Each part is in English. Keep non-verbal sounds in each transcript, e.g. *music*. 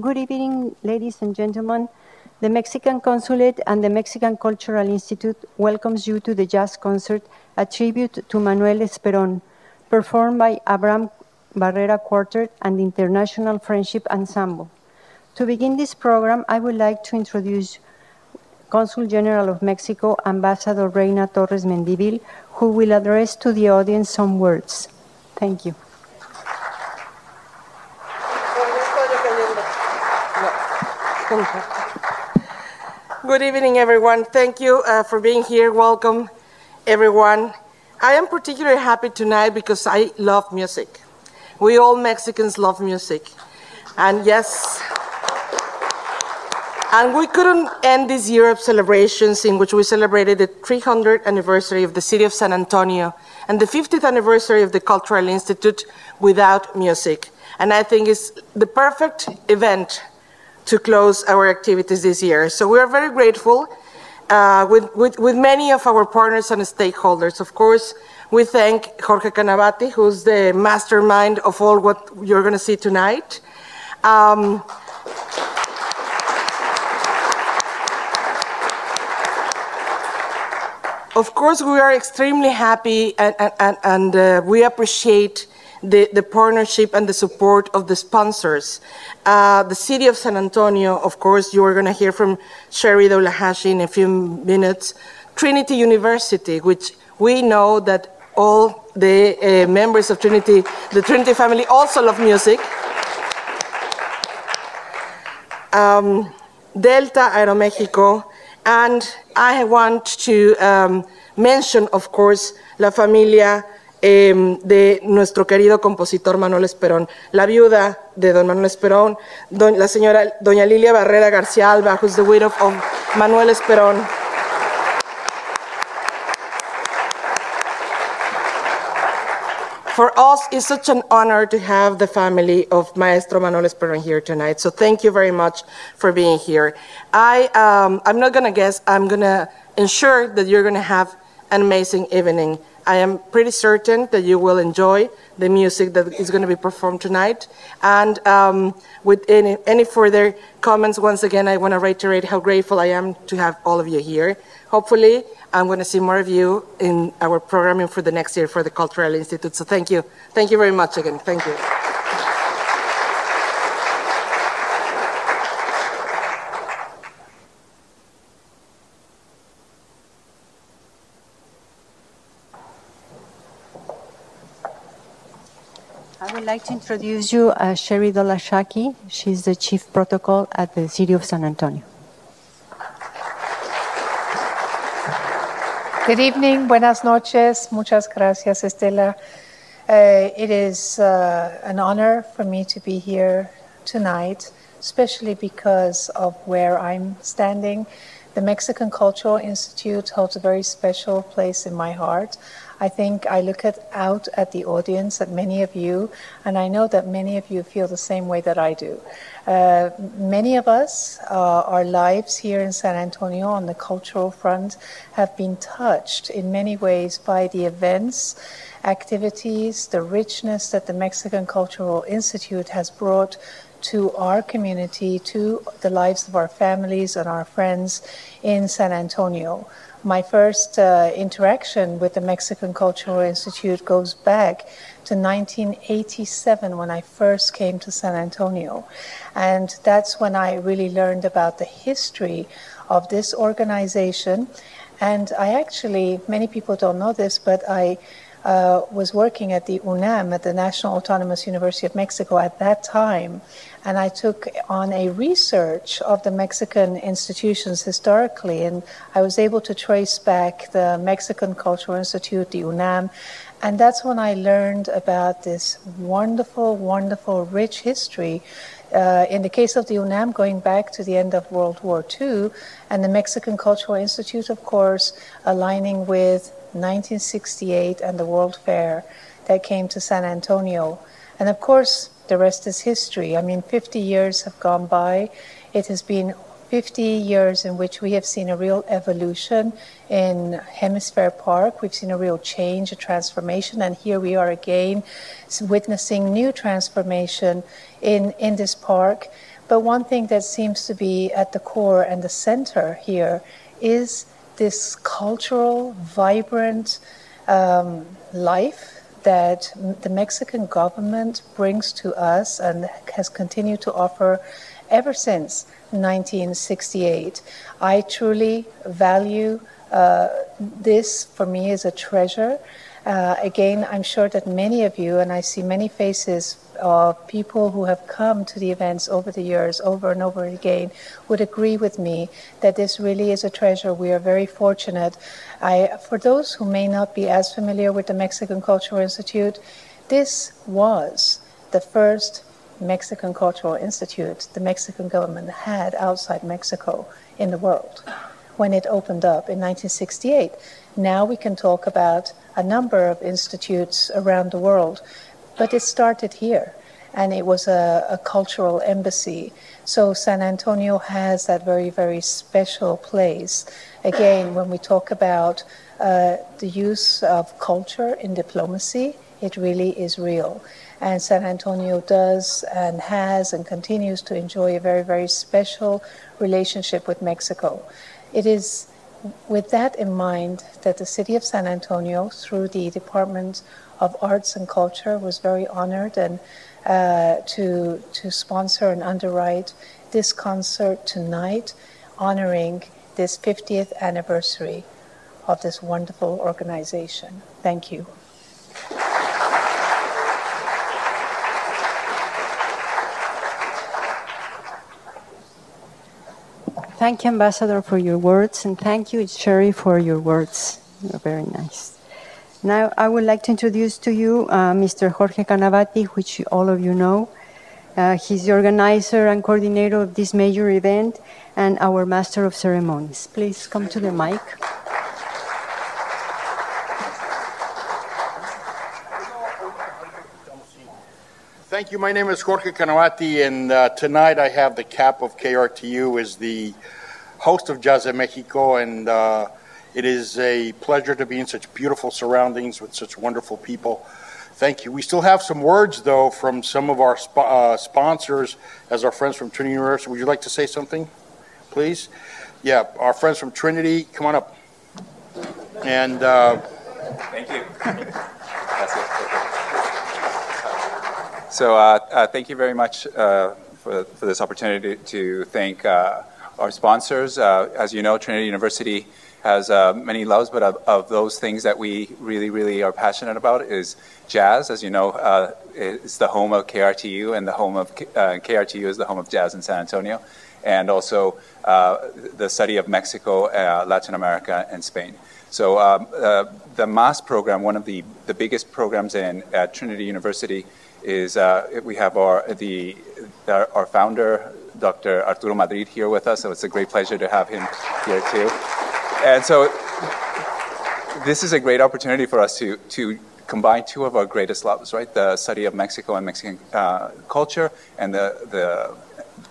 Good evening, ladies and gentlemen. The Mexican Consulate and the Mexican Cultural Institute welcomes you to the jazz concert, a tribute to Manuel Esperón, performed by Abraham Barrera Quartet and the International Friendship Ensemble. To begin this program, I would like to introduce Consul General of Mexico, Ambassador Reyna Torres Mendivil, who will address to the audience some words. Thank you. Good evening, everyone. Thank you uh, for being here. Welcome, everyone. I am particularly happy tonight because I love music. We all Mexicans love music. And yes, and we couldn't end this year of celebrations in which we celebrated the 300th anniversary of the city of San Antonio and the 50th anniversary of the Cultural Institute without music. And I think it's the perfect event to close our activities this year. So we are very grateful uh, with, with, with, many of our partners and stakeholders. Of course, we thank Jorge Canavati, who's the mastermind of all what you're going to see tonight. Um, of course, we are extremely happy and, and, and uh, we appreciate the, the partnership and the support of the sponsors. Uh, the city of San Antonio, of course, you are going to hear from Sherry Dolahashi in a few minutes. Trinity University, which we know that all the uh, members of Trinity, the Trinity family, also love music. Um, Delta Aeromexico, and I want to um, mention, of course, La Familia eh, de nuestro querido compositor Manuel Esperón, la viuda de don Manuel Esperón, don, la señora doña Lilia Barrera García Alba, who's the widow of Manuel Esperón. For us, it's such an honor to have the family of Maestro Manuel Esperón here tonight. So thank you very much for being here. I, um, I'm not going to guess. I'm going to ensure that you're going to have an amazing evening. I am pretty certain that you will enjoy the music that is going to be performed tonight. And um, with any, any further comments, once again, I want to reiterate how grateful I am to have all of you here. Hopefully, I'm going to see more of you in our programming for the next year for the Cultural Institute. So thank you. Thank you very much again. Thank you. would like to introduce you uh, Sherry Dolashaki. She's the Chief Protocol at the City of San Antonio. Good evening, buenas noches, muchas gracias, Estela. Uh, it is uh, an honor for me to be here tonight, especially because of where I'm standing. The Mexican Cultural Institute holds a very special place in my heart. I think I look at, out at the audience, at many of you, and I know that many of you feel the same way that I do. Uh, many of us, uh, our lives here in San Antonio on the cultural front have been touched in many ways by the events, activities, the richness that the Mexican Cultural Institute has brought to our community, to the lives of our families and our friends in San Antonio. My first uh, interaction with the Mexican Cultural Institute goes back to 1987 when I first came to San Antonio. And that's when I really learned about the history of this organization. And I actually, many people don't know this, but I uh, was working at the UNAM, at the National Autonomous University of Mexico at that time, and I took on a research of the Mexican institutions historically, and I was able to trace back the Mexican Cultural Institute, the UNAM, and that's when I learned about this wonderful, wonderful, rich history. Uh, in the case of the UNAM, going back to the end of World War II, and the Mexican Cultural Institute, of course, aligning with 1968 and the World Fair that came to San Antonio. And of course, the rest is history. I mean, 50 years have gone by. It has been 50 years in which we have seen a real evolution in Hemisfair Park. We've seen a real change, a transformation, and here we are again witnessing new transformation in, in this park But one thing that seems to be at the core and the center here is this cultural, vibrant um, life that the Mexican government brings to us and has continued to offer ever since 1968. I truly value uh, this, for me, is a treasure. Uh, again, I'm sure that many of you, and I see many faces of people who have come to the events over the years, over and over again, would agree with me that this really is a treasure. We are very fortunate. I, for those who may not be as familiar with the Mexican Cultural Institute, this was the first Mexican Cultural Institute the Mexican government had outside Mexico in the world when it opened up in 1968. Now we can talk about a number of institutes around the world, but it started here and it was a, a, cultural embassy. So San Antonio has that very, very special place. Again, when we talk about uh, the use of culture in diplomacy, it really is real. And San Antonio does and has and continues to enjoy a very, very special relationship with Mexico. It is with that in mind that the city of San Antonio, through the Department of Arts and Culture, was very honored and uh, to to sponsor and underwrite this concert tonight, honoring this 50th anniversary of this wonderful organization. Thank you. Thank you, Ambassador, for your words, and thank you, Sherry, for your words. You're very nice. Now, I would like to introduce to you uh, Mr. Jorge Canavati, which all of you know. Uh, he's the organizer and coordinator of this major event and our master of ceremonies. Please come to the mic. Thank you. My name is Jorge Canavati, and uh, tonight I have the cap of KRTU as the host of Jazz in Mexico, and uh, it is a pleasure to be in such beautiful surroundings with such wonderful people. Thank you. We still have some words, though, from some of our sp- uh, sponsors, as our friends from Trinity University. Would you like to say something, please? Yeah, our friends from Trinity, come on up. And uh, thank you. *laughs* So uh, uh, thank you very much uh, for, for this opportunity to thank uh, our sponsors. Uh, as you know, Trinity University has uh, many loves, but of, of, those things that we really, really are passionate about is jazz. As you know, it's the home of KRTU, and the home of KRTU is the home of jazz in San Antonio, and also the study of Mexico, Latin America, and Spain. So um, the MAS program, one of the, the biggest programs in at Trinity University, is uh, we have our the our, founder, Dr. Arturo Madrid, here with us. So it's a great pleasure to have him here too. And so this is a great opportunity for us to to combine two of our greatest loves, right? The study of Mexico and Mexican uh, culture, and the the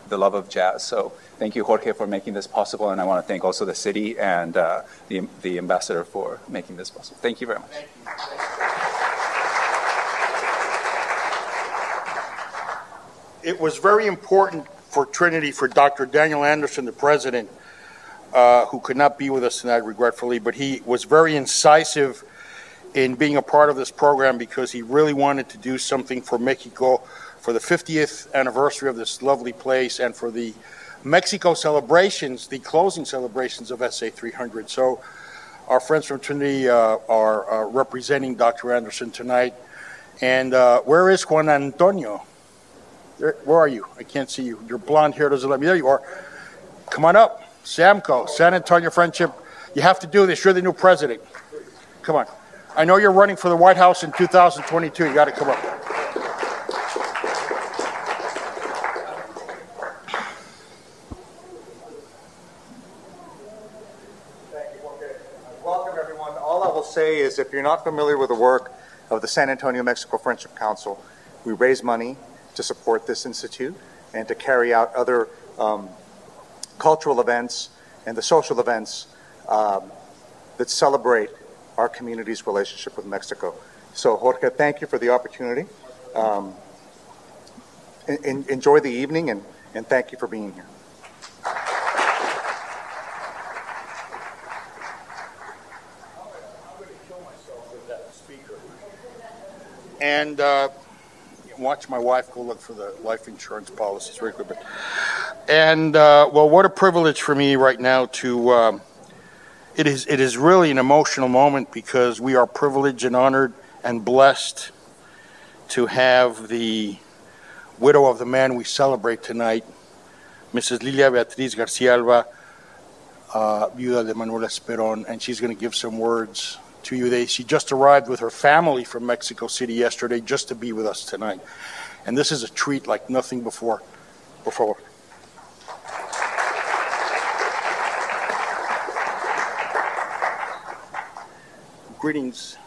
the love of jazz. So thank you, Jorge, for making this possible, and I want to thank also the city and uh, the the ambassador for making this possible. Thank you very much. It was very important for Trinity, for Dr. Daniel Anderson, the president, uh, who could not be with us tonight, regretfully, but he was very incisive in being a part of this program because he really wanted to do something for Mexico for the 50th anniversary of this lovely place and for the Mexico celebrations, the closing celebrations of SA 300. So, our friends from Trinity uh, are uh, representing Dr. Anderson tonight. And uh, where is Juan Antonio? There, where are you? I can't see you. Your blonde hair doesn't let me. There you are. Come on up. Samco, San Antonio Friendship. You have to do this. You're the new president. Come on. I know you're running for the White House in 2022. You got to come up. Thank you. Okay. Welcome, everyone. All I will say is if you're not familiar with the work of the San Antonio Mexico Friendship Council, we raise money to support this institute and to carry out other um, cultural events and the social events um, that celebrate our community's relationship with Mexico. So, Jorge, thank you for the opportunity. Um, in, enjoy the evening and, And thank you for being here. And uh, watch my wife go look for the life insurance policies quick. But, and uh, well, what a privilege for me right now to. Um, it is it is really an emotional moment because we are privileged and honored and blessed to have the widow of the man we celebrate tonight, Mrs. Lilia Beatriz Garcia Alba, uh, viuda de Manuel Esperon, and she's going to give some words to you. They, she just arrived with her family from Mexico City yesterday just to be with us tonight. And this is a treat like nothing before. Before. Greetings.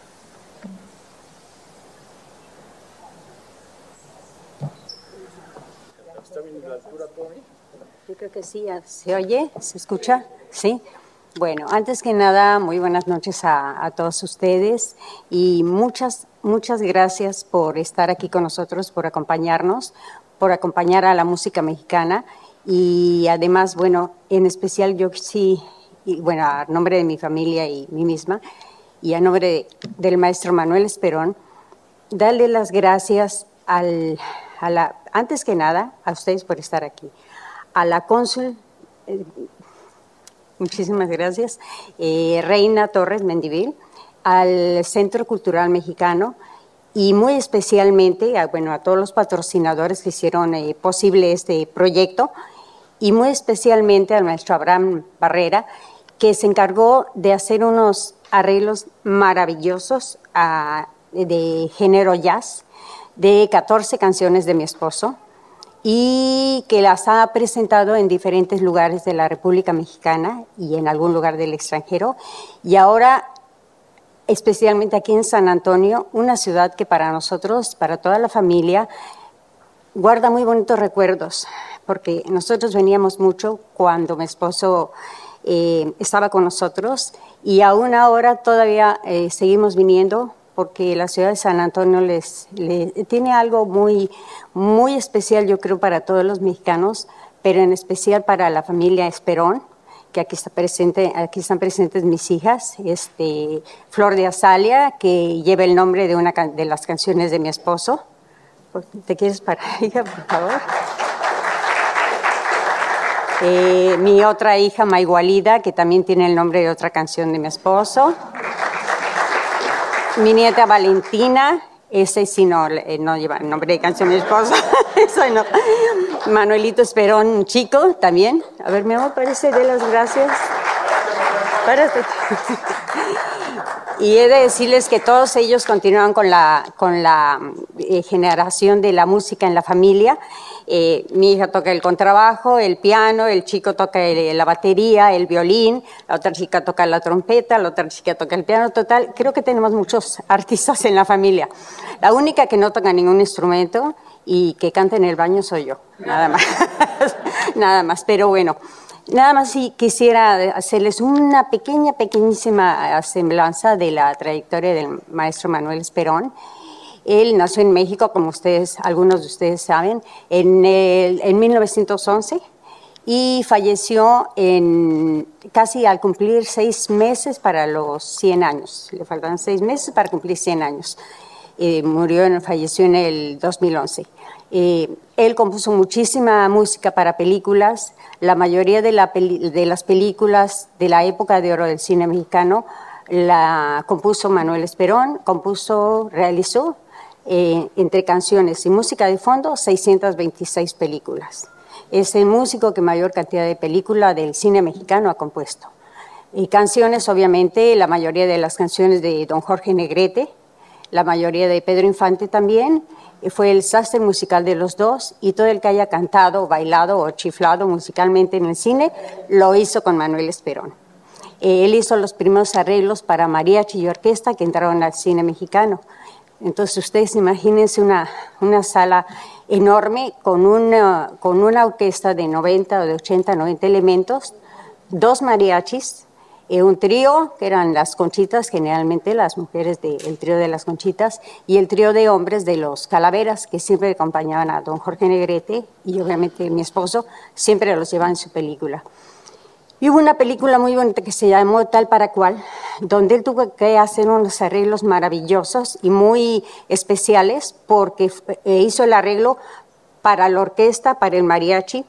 Creo que sí, ¿se oye? ¿Se escucha? Sí. Bueno, antes que nada, muy buenas noches a, todos ustedes y muchas, muchas gracias por estar aquí con nosotros, por acompañarnos, por acompañar a la música mexicana y además, bueno, en especial yo sí, y bueno, a nombre de mi familia y mí misma y a nombre de, del maestro Manuel Esperón, darle las gracias al, a la, antes que nada, a ustedes por estar aquí, a la cónsul. Muchísimas gracias. Eh, Reina Torres Mendivil, al Centro Cultural Mexicano y muy especialmente a, bueno, a todos los patrocinadores que hicieron eh, posible este proyecto y muy especialmente al maestro Abraham Barrera, que se encargó de hacer unos arreglos maravillosos a, de género jazz de 14 canciones de mi esposo y que las ha presentado en diferentes lugares de la República Mexicana y en algún lugar del extranjero. Y ahora, especialmente aquí en San Antonio, una ciudad que para nosotros, para toda la familia, guarda muy bonitos recuerdos, porque nosotros veníamos mucho cuando mi esposo eh, estaba con nosotros y aún ahora todavía eh, seguimos viniendo porque la ciudad de San Antonio les, tiene algo muy, muy especial, yo creo, para todos los mexicanos, pero en especial para la familia Esperón, que aquí, está presente, aquí están presentes mis hijas, este, Flor de Azalia, que lleva el nombre de una de las canciones de mi esposo. ¿Te quieres parar, *laughs* hija, por favor? Eh, mi otra hija, Maigualida, que también tiene el nombre de otra canción de mi esposo. Mi nieta Valentina, ese sí no, no lleva el nombre de canción mi esposo. *laughs* Manuelito Esperón, chico, también. A ver, mi amor, parece de las gracias. Y he de decirles que todos ellos continúan con la, con la eh, generación de la música en la familia. Eh, mi hija toca el contrabajo, el piano, el chico toca el, la batería, el violín, la otra chica toca la trompeta, la otra chica toca el piano. Total, creo que tenemos muchos *laughs* artistas en la familia. La única que no toca ningún instrumento y que canta en el baño soy yo, nada más. *laughs* nada más, pero bueno. Nada más si quisiera hacerles una pequeña, pequeñísima semblanza de la trayectoria del maestro Manuel Esperón. Él nació en México, como ustedes, algunos de ustedes saben, en, el, en 1911 y falleció casi al cumplir seis meses para los 100 años. Le faltan seis meses para cumplir 100 años. Eh, murió, falleció en el 2011. Eh, él compuso muchísima música para películas. La mayoría de, la peli de, las películas de la época de oro del cine mexicano la compuso Manuel Esperón, compuso, realizó eh, entre canciones y música de fondo 626 películas. Es el músico que mayor cantidad de películas del cine mexicano ha compuesto. Y canciones, obviamente, la mayoría de las canciones de don Jorge Negrete, la mayoría de Pedro Infante también, fue el sastre musical de los dos y todo el que haya cantado, bailado o chiflado musicalmente en el cine lo hizo con Manuel Esperón. Eh, él hizo los primeros arreglos para mariachi y orquesta que entraron al cine mexicano. Entonces ustedes imagínense una, una sala enorme con una, con una orquesta de 90 o de 80, 90 elementos, dos mariachis, eh, un trío, que eran las conchitas, generalmente las mujeres del trío de las conchitas, y el trío de hombres de los calaveras, que siempre acompañaban a don Jorge Negrete, y obviamente mi esposo, siempre los llevaban en su película. Y hubo una película muy bonita que se llamó Tal para Cual, donde él tuvo que hacer unos arreglos maravillosos y muy especiales, porque eh, hizo el arreglo para la orquesta, para el mariachi,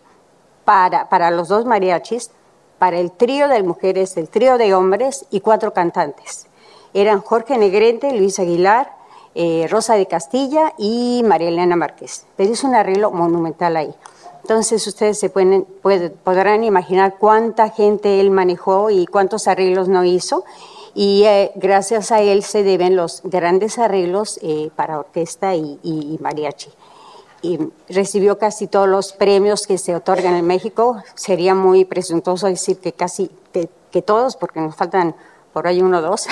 para, los dos mariachis, para el trío de mujeres, el trío de hombres y cuatro cantantes. Eran Jorge Negrete, Luis Aguilar, eh, Rosa de Castilla y María Elena Márquez. Pero es un arreglo monumental ahí. Entonces ustedes se pueden, podrán imaginar cuánta gente él manejó y cuántos arreglos no hizo. Y eh, gracias a él se deben los grandes arreglos eh, para orquesta y mariachi y recibió casi todos los premios que se otorgan en México. Sería muy presuntuoso decir que casi que, todos, porque nos faltan por ahí uno o dos,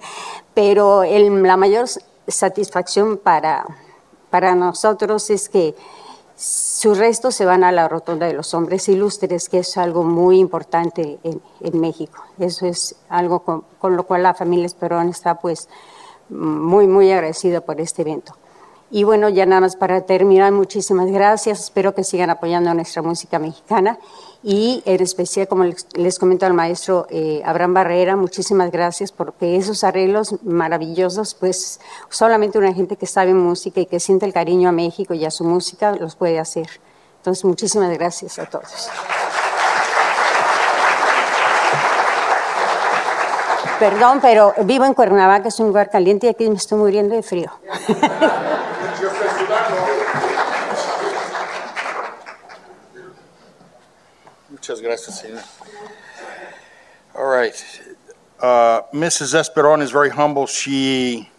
*laughs* pero la mayor satisfacción para, para nosotros es que sus restos se van a la rotonda de los hombres ilustres, que es algo muy importante en, México. Eso es algo con, con, lo cual la familia Esperón está pues muy, muy agradecida por este evento. Y bueno, ya nada más para terminar, muchísimas gracias. Espero que sigan apoyando a nuestra música mexicana. Y en especial, como les, comento al maestro eh, Abraham Barrera, muchísimas gracias porque esos arreglos maravillosos, pues solamente una gente que sabe música y que siente el cariño a México y a su música los puede hacer. Entonces, muchísimas gracias a todos. Perdón, pero vivo en Cuernavaca, es un lugar caliente y aquí me estoy muriendo de frío. *laughs* Muchas gracias, señor. All right. Uh, Mrs. Esperon is very humble. She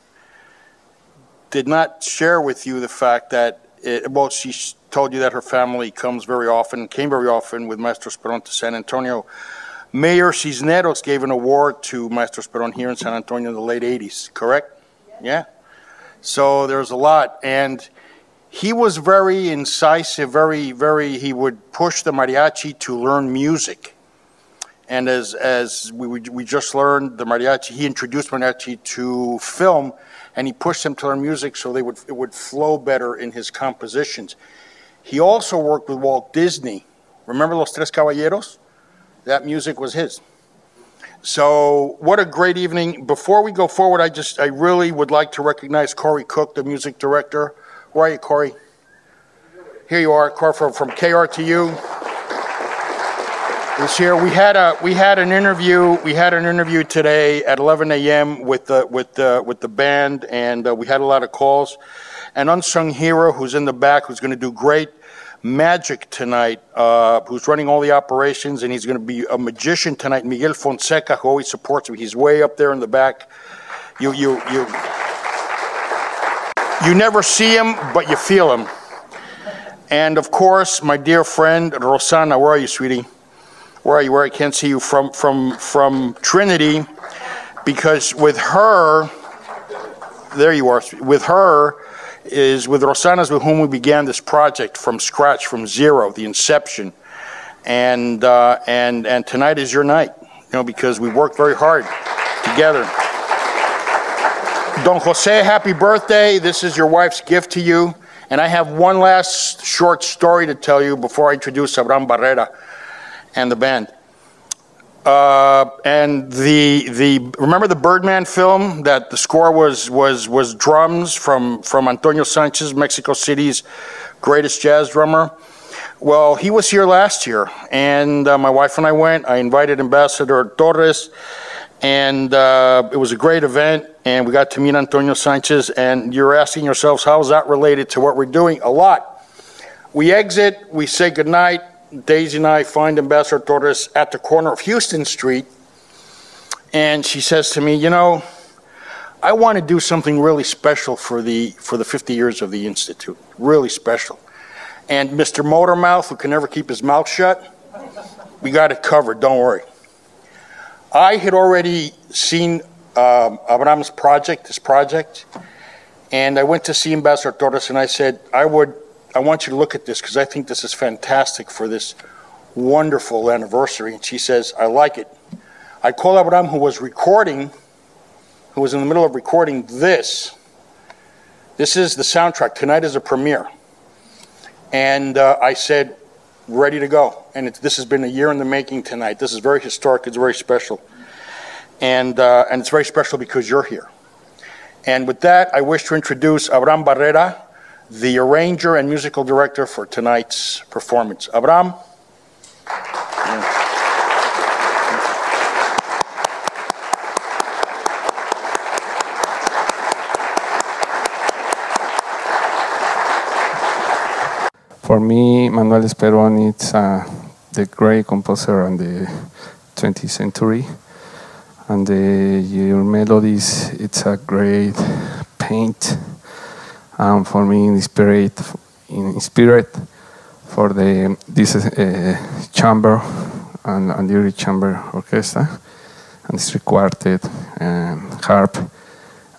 did not share with you the fact that, it, well, she told you that her family comes very often, came very often with Maestro Esperon to San Antonio. Mayor Cisneros gave an award to Maestro Esperon here in San Antonio in the late 80s, correct? Yeah. So there's a lot. And he was very incisive, very, very, he would push the mariachi to learn music. And as, as we, we just learned, the mariachi, he introduced mariachi to film and he pushed them to learn music so they would, it would flow better in his compositions. He also worked with Walt Disney. Remember Los Tres Caballeros? That music was his. So, what a great evening. Before we go forward, I just, I really would like to recognize Kory Cook, the music director. Where are you, Kory? Here you are, Kory from, from KRTU. Is here. We had a we had an interview. We had an interview today at 11 a.m. with the with the with the band, and uh, we had a lot of calls. An unsung hero who's in the back, who's going to do great magic tonight, uh, who's running all the operations, and he's going to be a magician tonight. Miguel Fonseca, who always supports me, he's way up there in the back. You, you, you, you never see him, but you feel him. And of course, my dear friend Rosanna, where are you, sweetie? Where are you? Where I can't see you from from from Trinity, because with her, there you are. With her, is with Rosanas, with whom we began this project from scratch, from zero, the inception. And, uh, and, and tonight is your night, you know, because we worked very hard together. Don Jose, happy birthday. This is your wife's gift to you. And I have one last short story to tell you before I introduce Abraham Barrera and the band. Uh, and the the remember the Birdman film that the score was was was drums from from Antonio Sanchez, Mexico City's greatest jazz drummer. Well, he was here last year, and uh, my wife and I went. I invited Ambassador Torres, and uh, it was a great event. And we got to meet Antonio Sanchez. And you're asking yourselves, how is that related to what we're doing? A lot. We exit, we say goodnight, Daisy and I find Ambassador Torres at the corner of Houston Street, and she says to me, "You know, I want to do something really special for the for the 50 years of the institute, really special." And Mr. Motormouth, who can never keep his mouth shut, we got it covered. Don't worry. I had already seen um, Abraham's project, this project, and I went to see Ambassador Torres, and I said, "I would." I want you to look at this because I think this is fantastic for this wonderful anniversary. And she says, I like it. I call Abraham, who was recording, who was in the middle of recording this. This is the soundtrack. Tonight is a premiere. And uh, I said, ready to go. And this has been a year in the making tonight. This is very historic. It's very special. And, uh, and it's very special because you're here. And with that, I wish to introduce Abraham Barrera, the arranger and musical director for tonight's performance. Abraham. For me, Manuel Esperon is uh, the great composer in the 20th century, and the, your melodies, it's a great paint. And for me, inspired, inspired for the this uh, chamber and, and lyric chamber orchestra, and this quartet, and harp,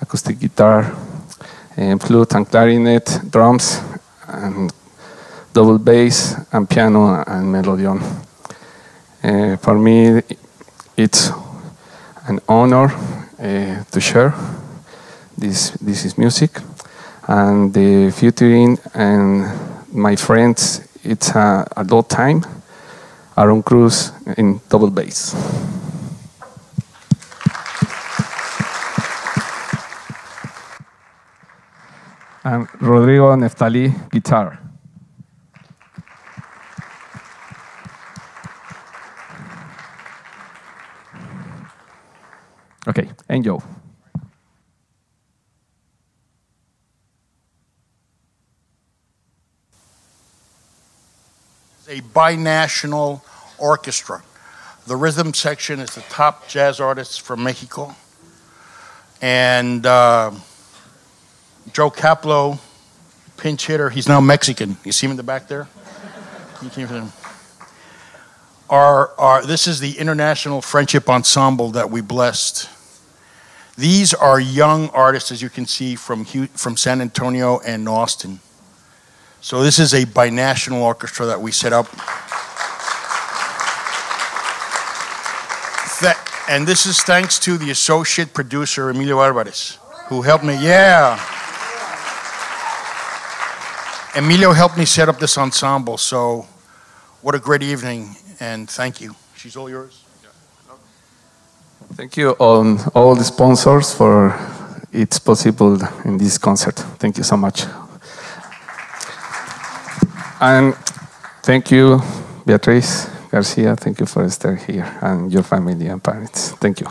acoustic guitar, and flute and clarinet, drums, and double bass and piano and melodeon. Uh, for me, it's an honor uh, to share this this is music and the featuring and my friends. It's a, a low time. Aaron Cruz in double bass. And Rodrigo Nefthali guitar. Okay, Angel. a binational orchestra. The rhythm section is the top jazz artists from Mexico. And uh, Joe Caploe, pinch hitter, he's now Mexican. You see him in the back there? You came from our, our, this is the International Friendship Ensemble that we blessed. These are young artists, as you can see, from, from San Antonio and Austin. So this is a binational orchestra that we set up. And this is thanks to the associate producer, Emilio Alvarez, who helped me. Yeah. Emilio helped me set up this ensemble. So what a great evening, and thank you. She's all yours. Thank you on all the sponsors for it's possible in this concert. Thank you so much. And thank you, Beatriz Garcia. Thank you for staying here and your family and parents. Thank you.